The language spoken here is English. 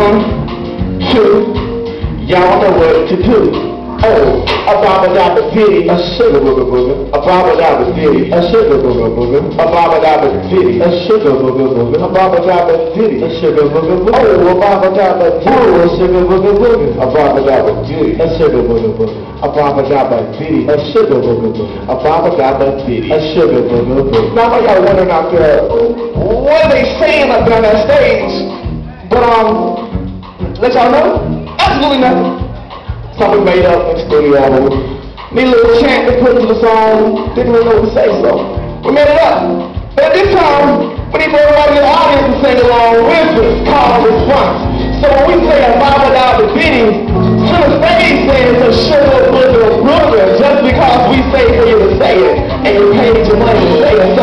One, two. Y'all know what to do. Oh, a baba dabba diddy, a sugar booger booger, a baba dabba diddy, a sugar booger booger, a baba dabba diddy, a sugar booger booger, a baba dabba diddy, a sugar booger booger, oh, a baba dabba diddy, a sugar booger booger, a baba dabba diddy, a sugar booger booger, a baba dabba diddy, a sugar booger booger, a baba dabba diddy, a sugar booger booger. Now, I got wondering out there, what are they saying up there on that stage? But um, let y'all know, absolutely nothing. Something made up in the studio. Need a little chant to put into the song. Didn't really know what to say, so we made it up. But at this time, we need for everybody in the audience to sing along with us, call response. So when we say a Baba Daba Biddy, to the stage says a sugar booger brother, just because we say for you to say it, and you paid your money to say it.